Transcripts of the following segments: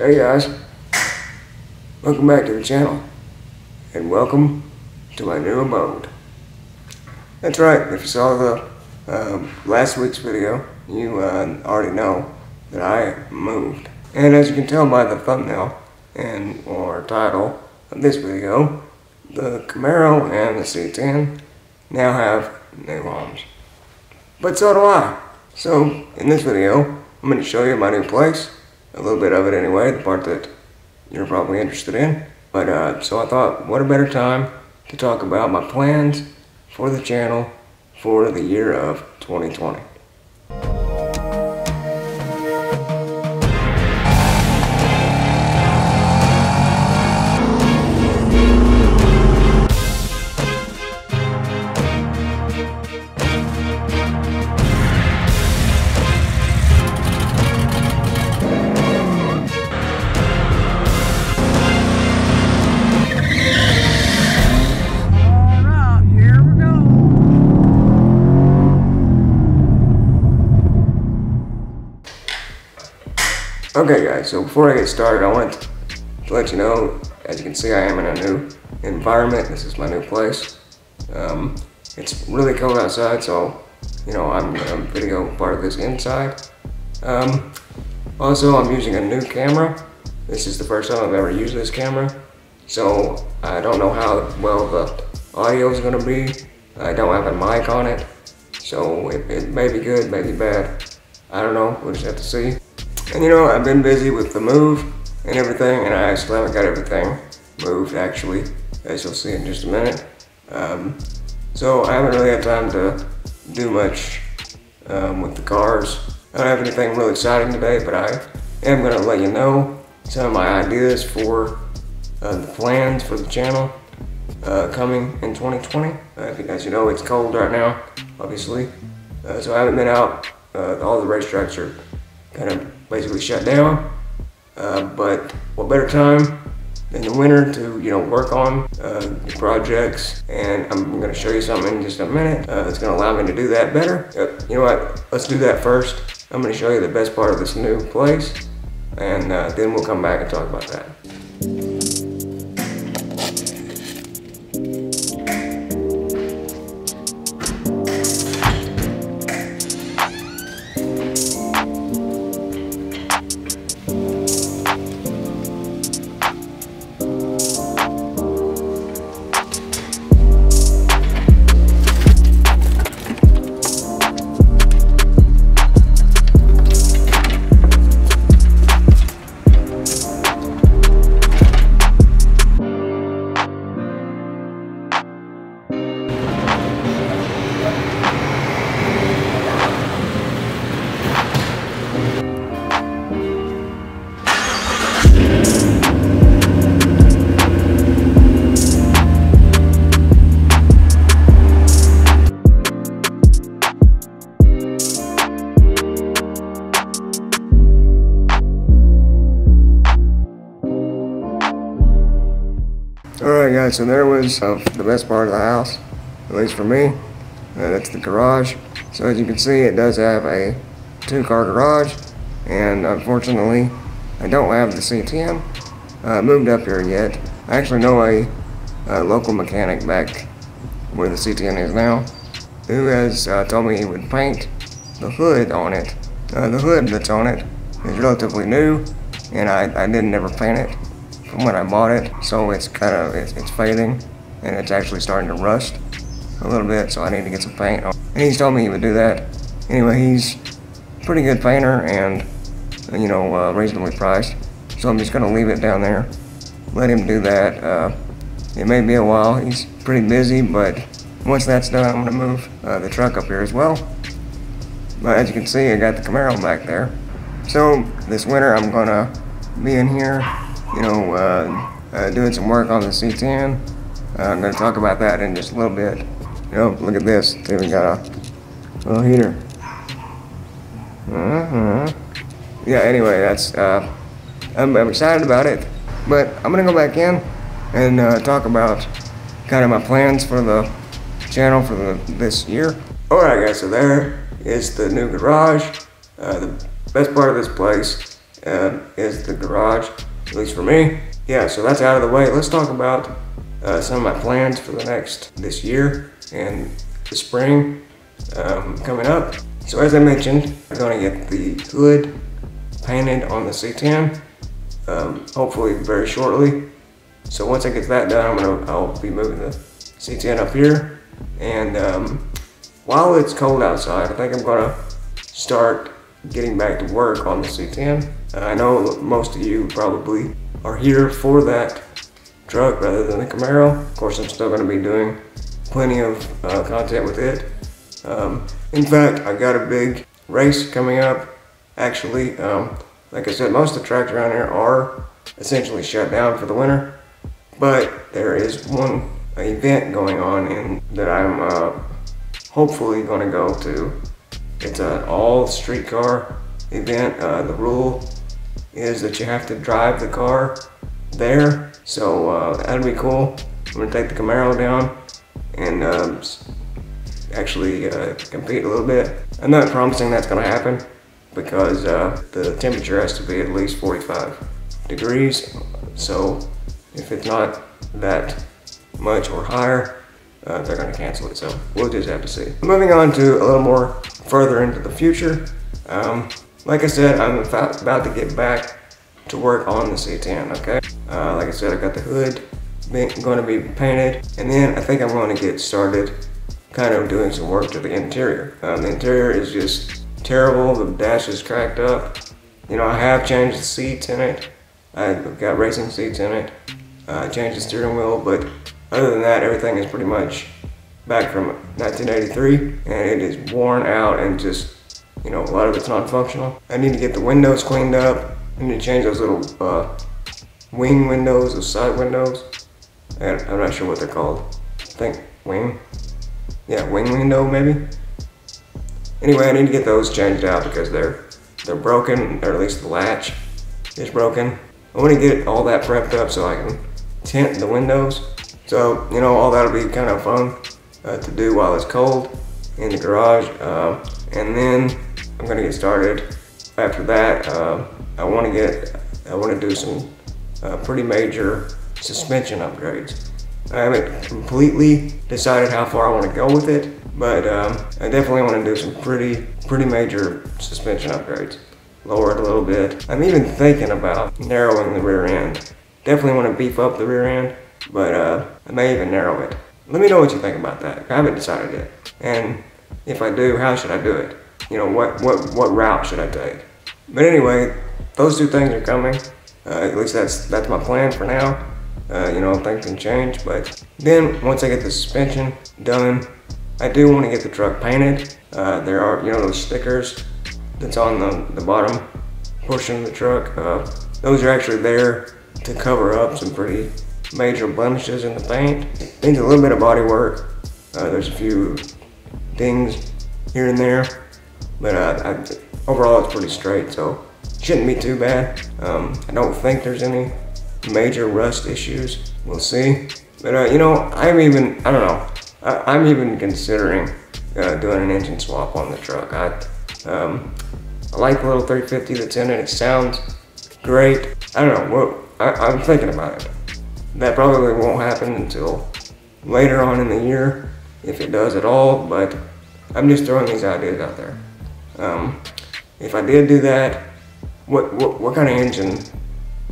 Hey guys, welcome back to the channel, and welcome to my new abode. That's right, if you saw the um, last week's video, you uh, already know that I moved. And as you can tell by the thumbnail and or title of this video, the Camaro and the C10 now have new homes. But so do I. So in this video, I'm going to show you my new place a little bit of it anyway, the part that you're probably interested in. But uh, so I thought, what a better time to talk about my plans for the channel for the year of 2020. Okay guys, so before I get started, I want to let you know, as you can see, I am in a new environment. This is my new place. Um, it's really cold outside, so, you know, I'm going to video part of this inside. Um, also, I'm using a new camera. This is the first time I've ever used this camera, so I don't know how well the audio is going to be. I don't have a mic on it, so it, it may be good, may be bad. I don't know, we'll just have to see. And you know, I've been busy with the move and everything, and I still haven't got everything moved actually, as you'll see in just a minute. Um, so I haven't really had time to do much um, with the cars. I don't have anything really exciting today, but I am going to let you know some of my ideas for uh, the plans for the channel uh, coming in 2020. Uh, you you know, it's cold right now, obviously. Uh, so I haven't been out. Uh, all the racetracks are kind of basically shut down. Uh, but what better time than the winter to you know work on uh, the projects? And I'm going to show you something in just a minute uh, that's going to allow me to do that better. Uh, you know what? Let's do that first. I'm going to show you the best part of this new place, and uh, then we'll come back and talk about that. Alright so there was the best part of the house, at least for me. Uh, that's the garage. So as you can see, it does have a two-car garage, and unfortunately, I don't have the C10 uh, moved up here yet. I actually know a, uh local mechanic back where the C10 is now, who has uh, told me he would paint the hood on it. Uh, the hood that's on it is relatively new, and I, I didn't ever paint it from when I bought it, so it's kind of it's, it's fading and it's actually starting to rust a little bit. So I need to get some paint. on. And he's told me he would do that. Anyway, he's pretty good painter and you know uh, reasonably priced. So I'm just gonna leave it down there, let him do that. Uh, it may be a while. He's pretty busy, but once that's done, I'm gonna move uh, the truck up here as well. But as you can see, I got the Camaro back there. So this winter, I'm gonna be in here, you know, uh, uh, doing some work on the C10. Uh, I'm gonna talk about that in just a little bit. You know, look at this. See, we got a little heater. Uh-huh. Yeah. Anyway, that's. Uh, I'm, I'm excited about it, but I'm gonna go back in and talk about kind of my plans for the channel for the, this year. All right, guys. So there is the new garage. Uh, the best part of this place uh, is the garage, at least for me. Yeah, so that's out of the way. Let's talk about uh, some of my plans for the next, this year and the spring um, coming up. So as I mentioned, I'm gonna get the hood painted on the C10, um, hopefully very shortly. So once I get that done, I'm gonna, I'll be moving the C10 up here. And um, while it's cold outside, I think I'm gonna start getting back to work on the C10. Uh, I know most of you probably are here for that truck rather than the Camaro. Of course, I'm still gonna be doing plenty of uh, content with it. Um, in fact, I got a big race coming up. Actually, um, like I said, most of the tracks around here are essentially shut down for the winter. But there is one event going on in, that I'm uh, hopefully going to go to. It's an all streetcar event. Uh, the rule is that you have to drive the car there. So uh, that'd be cool. I'm gonna take the Camaro down and um, actually uh, compete a little bit. I'm not promising that's gonna happen because uh, the temperature has to be at least 45 degrees. So if it's not that much or higher, uh, they're gonna cancel it. So we'll just have to see. Moving on to a little more further into the future. Um, like I said, I'm about to get back to work on the C10, okay? Uh, like I said, I got the hood going to be painted, and then I think I'm going to get started kind of doing some work to the interior. Um, the interior is just terrible. The dash is cracked up. You know, I have changed the seats in it. I've got racing seats in it. Uh, changed the steering wheel, but other than that, everything is pretty much back from 1983, and it is worn out and just, you know, a lot of it's not functional. I need to get the windows cleaned up. I need to change those little uh, wing windows, those side windows. And I'm not sure what they're called. I think wing yeah, wing window maybe. Anyway, I need to get those changed out because they're they're broken, or at least the latch is broken. I want to get all that prepped up so I can tint the windows. So, you know, all that'll be kind of fun uh, to do while it's cold in the garage. Uh, and then I'm gonna get started. After that, uh, I want to get, I want to do some uh, pretty major suspension upgrades. I haven't completely decided how far I want to go with it, but um, I definitely want to do some pretty, pretty major suspension upgrades. Lower it a little bit. I'm even thinking about narrowing the rear end. Definitely want to beef up the rear end, but uh, I may even narrow it. Let me know what you think about that. I haven't decided yet. And if I do, how should I do it? You know, what, what, what route should I take? But anyway, those two things are coming. Uh, at least that's, that's my plan for now. Uh, you know, things can change. But then once I get the suspension done, I do want to get the truck painted. Uh, there are, you know, those stickers that's on the, the bottom portion of the truck. Uh, those are actually there to cover up some pretty major blemishes in the paint. Needs a little bit of body work. Uh, there's a few things here and there, but uh, I, overall it's pretty straight, so shouldn't be too bad. Um, I don't think there's any major rust issues. We'll see. But uh, you know, I'm even, I don't know, I, am even considering uh, doing an engine swap on the truck. I, um, I like the little 350 that's in it. It sounds great. I don't know, well, I, I'm thinking about it. That probably won't happen until later on in the year, if it does at all, but I'm just throwing these ideas out there. Um, if I did do that, what, what, what kind of engine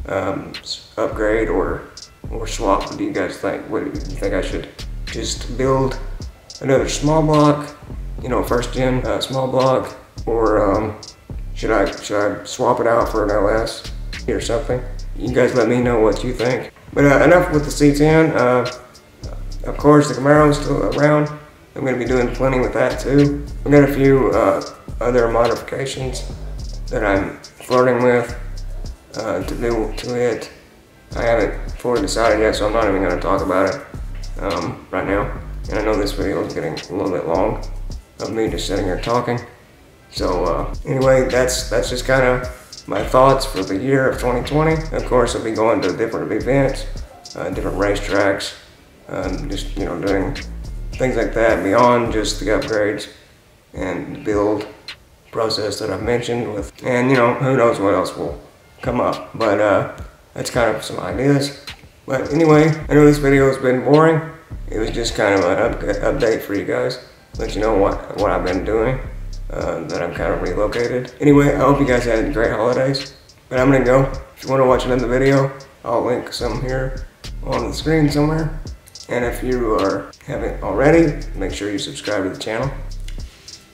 um, upgrade or or swap? Do you guys think? What do you think I should just build another small block? You know, first gen uh, small block, or um, should I should I swap it out for an LS or something? You guys let me know what you think. But uh, enough with the C10. Uh, of course, the Camaro is still around. I'm going to be doing plenty with that too. I've got a few uh, other modifications that I'm flirting with uh, to do to it. I haven't fully decided yet, so I'm not even going to talk about it um, right now. And I know this video is getting a little bit long of me just sitting here talking. So uh, anyway, that's that's just kind of my thoughts for the year of 2020. Of course, I'll be going to different events, uh, different racetracks, um, just you know doing things like that beyond just the upgrades and build process that I've mentioned with, and you know who knows what else will come up. But uh, that's kind of some ideas. But anyway, I know this video has been boring. It was just kind of an up update for you guys. Let you know what, what I've been doing. Uh, that I'm kind of relocated. Anyway, I hope you guys had great holidays. But I'm gonna go. If you want to watch another video, I'll link some here on the screen somewhere. And if you are haven't already, make sure you subscribe to the channel.